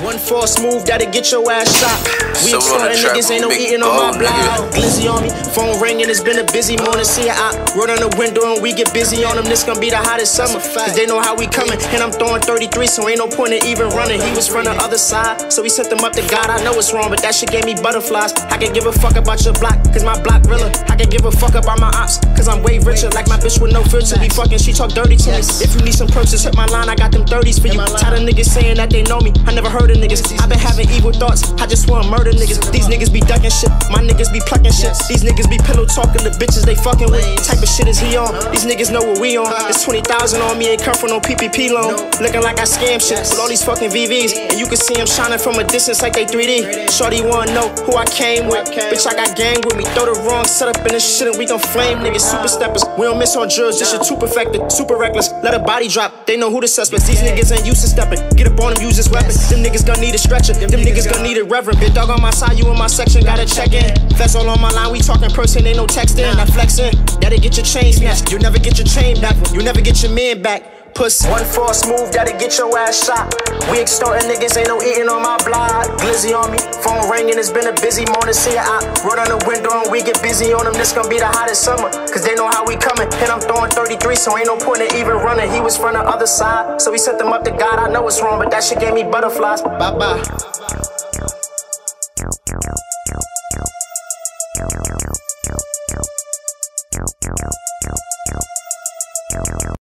One false move that'll get your ass shot. We Someone on the niggas, ain't no big eating on my ball, block. nigga. Glizzy on me, phone ringing, it's been a busy morning. See I roll on the window and we get busy on them. This gonna be the hottest summer. Cause they know how we coming. And I'm throwing 33, so ain't no point in even running. He was from the other side, so we sent them up to God. I know it's wrong, but that shit gave me butterflies. I can give a fuck about your block, cause my block realer. I can give a fuck about my ops, cause I'm way richer. Like my bitch with no filter. Be fucking, she talk dirty to me. If you need some purses, hit my line, I got them 30s for you. Tired of niggas saying that they know me. I never heard of niggas. I been having evil thoughts. I just wanna murder niggas. These niggas be ducking shit. My niggas be plucking shit. These niggas be pillow talking. The bitches they fucking with. Type of shit is he on? These niggas know what we on. It's 20,000 on me. Ain't come from no PPP loan. Looking like I scam shit with all these fucking VVs. And you can see them shining from a distance like they 3D. Shorty wanna know who I came with. Bitch, I got gang with me. Throw the wrong setup in this shit and we gon' flame niggas. Super steppers. We don't miss on drills. This shit too perfected. Super reckless. Let a body drop. They know who the suspects. These niggas ain't used to stepping. Get up on them, use this weapon. Them niggas gonna need a stretcher. Them niggas gonna need a reverend. Big dog on my side, you in my section. Gotta check in. Vest all on my line. We talking person, ain't no texting. Not flexing. Gotta get your chain snatched. You never get your chain back. You never get your man back. Puss. One false move gotta get your ass shot. We extorting niggas, ain't no eating on my block on me. Phone ringing, it's been a busy morning. See, I run on the window and we get busy on them. This gonna be the hottest summer, cause they know how we coming. And I'm throwing 33, so ain't no point in even running. He was from the other side, so we sent them up to God. I know it's wrong, but that shit gave me butterflies. Bye bye.